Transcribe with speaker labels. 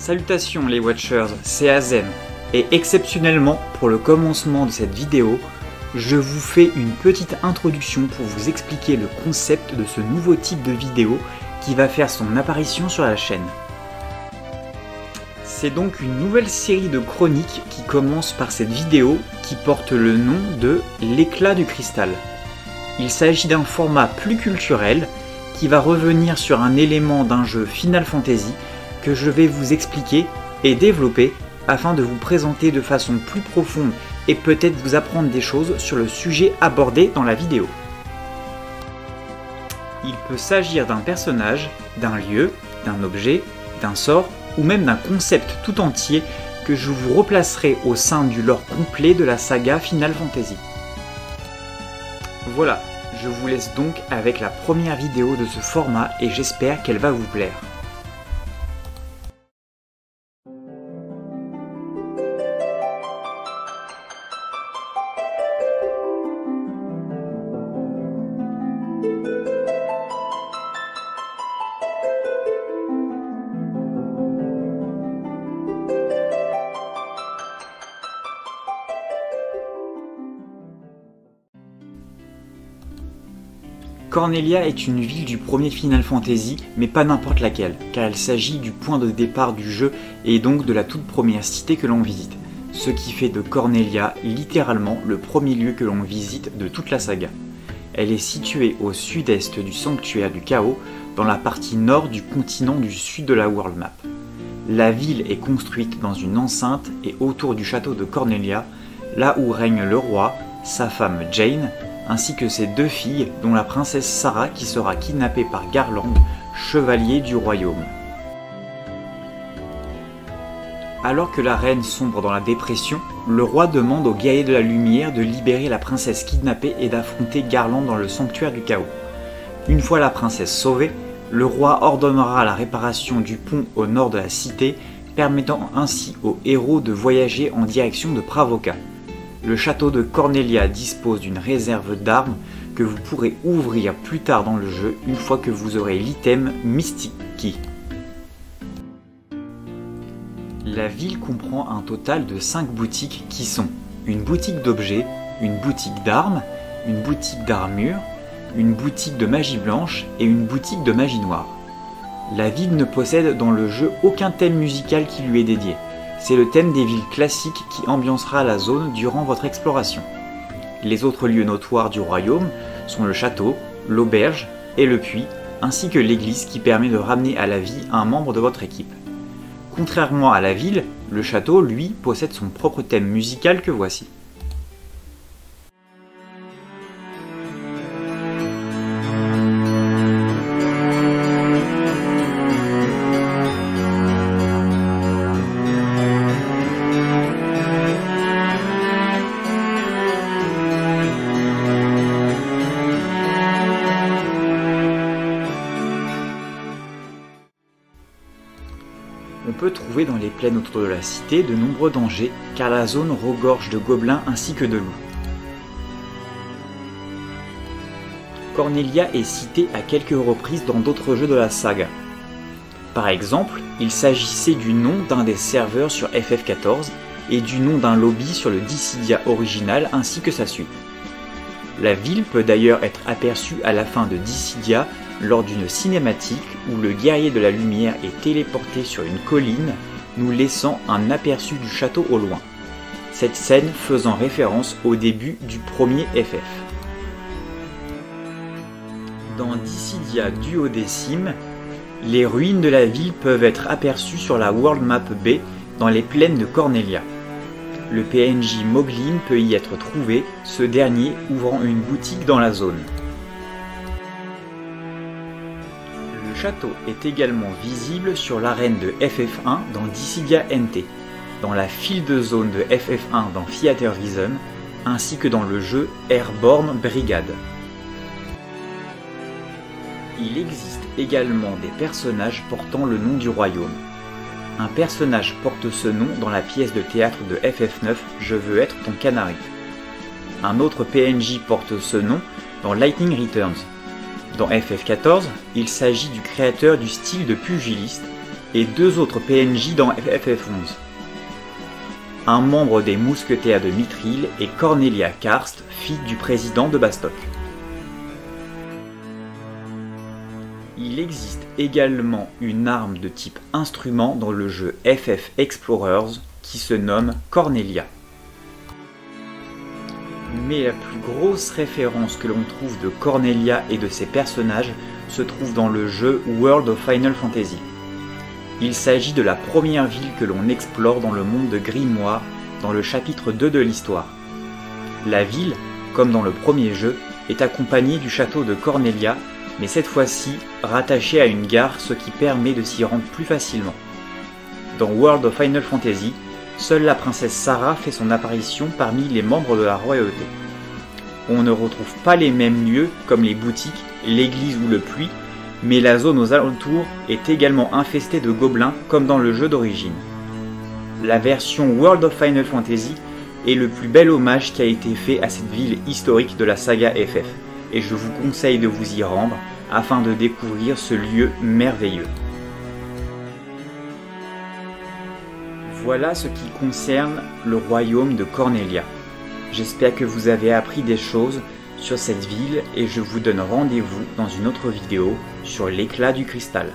Speaker 1: Salutations les Watchers, c'est Azen, et exceptionnellement pour le commencement de cette vidéo, je vous fais une petite introduction pour vous expliquer le concept de ce nouveau type de vidéo qui va faire son apparition sur la chaîne. C'est donc une nouvelle série de chroniques qui commence par cette vidéo qui porte le nom de l'éclat du cristal. Il s'agit d'un format plus culturel qui va revenir sur un élément d'un jeu Final Fantasy que je vais vous expliquer et développer afin de vous présenter de façon plus profonde et peut-être vous apprendre des choses sur le sujet abordé dans la vidéo. Il peut s'agir d'un personnage, d'un lieu, d'un objet, d'un sort ou même d'un concept tout entier que je vous replacerai au sein du lore complet de la saga Final Fantasy. Voilà, je vous laisse donc avec la première vidéo de ce format et j'espère qu'elle va vous plaire. Cornelia est une ville du premier Final Fantasy, mais pas n'importe laquelle, car il s'agit du point de départ du jeu et donc de la toute première cité que l'on visite, ce qui fait de Cornelia littéralement le premier lieu que l'on visite de toute la saga. Elle est située au sud-est du sanctuaire du chaos, dans la partie nord du continent du sud de la world map. La ville est construite dans une enceinte et autour du château de Cornelia, là où règne le roi, sa femme Jane, ainsi que ses deux filles, dont la princesse Sarah qui sera kidnappée par Garland, chevalier du royaume. Alors que la reine sombre dans la dépression, le roi demande aux guerriers de la lumière de libérer la princesse kidnappée et d'affronter Garland dans le sanctuaire du chaos. Une fois la princesse sauvée, le roi ordonnera la réparation du pont au nord de la cité, permettant ainsi aux héros de voyager en direction de Pravoka. Le château de Cornelia dispose d'une réserve d'armes que vous pourrez ouvrir plus tard dans le jeu une fois que vous aurez l'item Mystic Key. La ville comprend un total de 5 boutiques qui sont une boutique d'objets, une boutique d'armes, une boutique d'armure, une boutique de magie blanche et une boutique de magie noire. La ville ne possède dans le jeu aucun thème musical qui lui est dédié. C'est le thème des villes classiques qui ambiancera la zone durant votre exploration. Les autres lieux notoires du royaume sont le château, l'auberge et le puits, ainsi que l'église qui permet de ramener à la vie un membre de votre équipe. Contrairement à la ville, le château, lui, possède son propre thème musical que voici. Trouver dans les plaines autour de la cité de nombreux dangers car la zone regorge de gobelins ainsi que de loups. Cornelia est citée à quelques reprises dans d'autres jeux de la saga. Par exemple, il s'agissait du nom d'un des serveurs sur FF14 et du nom d'un lobby sur le Dissidia original ainsi que sa suite. La ville peut d'ailleurs être aperçue à la fin de Dissidia lors d'une cinématique où le guerrier de la lumière est téléporté sur une colline, nous laissant un aperçu du château au loin. Cette scène faisant référence au début du premier FF. Dans Dissidia duodécime, les ruines de la ville peuvent être aperçues sur la World Map B dans les plaines de Cornelia. Le PNJ Moglin peut y être trouvé, ce dernier ouvrant une boutique dans la zone. Château est également visible sur l'arène de FF1 dans Dissidia NT, dans la file de zone de FF1 dans Theater Rhythm, ainsi que dans le jeu Airborne Brigade. Il existe également des personnages portant le nom du royaume. Un personnage porte ce nom dans la pièce de théâtre de FF9 Je veux être ton canari. Un autre PNJ porte ce nom dans Lightning Returns. Dans FF14, il s'agit du créateur du style de pugiliste, et deux autres PNJ dans FF11. Un membre des mousquetaires de Mithril et Cornelia Karst, fille du président de Bastock. Il existe également une arme de type instrument dans le jeu FF Explorers qui se nomme Cornelia. La plus grosse référence que l'on trouve de Cornelia et de ses personnages se trouve dans le jeu World of Final Fantasy. Il s'agit de la première ville que l'on explore dans le monde de Grimoire dans le chapitre 2 de l'histoire. La ville, comme dans le premier jeu, est accompagnée du château de Cornelia, mais cette fois-ci rattachée à une gare ce qui permet de s'y rendre plus facilement. Dans World of Final Fantasy, seule la princesse Sarah fait son apparition parmi les membres de la royauté. On ne retrouve pas les mêmes lieux comme les boutiques, l'église ou le puits, mais la zone aux alentours est également infestée de gobelins comme dans le jeu d'origine. La version World of Final Fantasy est le plus bel hommage qui a été fait à cette ville historique de la saga FF, et je vous conseille de vous y rendre afin de découvrir ce lieu merveilleux. Voilà ce qui concerne le royaume de Cornelia. J'espère que vous avez appris des choses sur cette ville et je vous donne rendez-vous dans une autre vidéo sur l'éclat du cristal.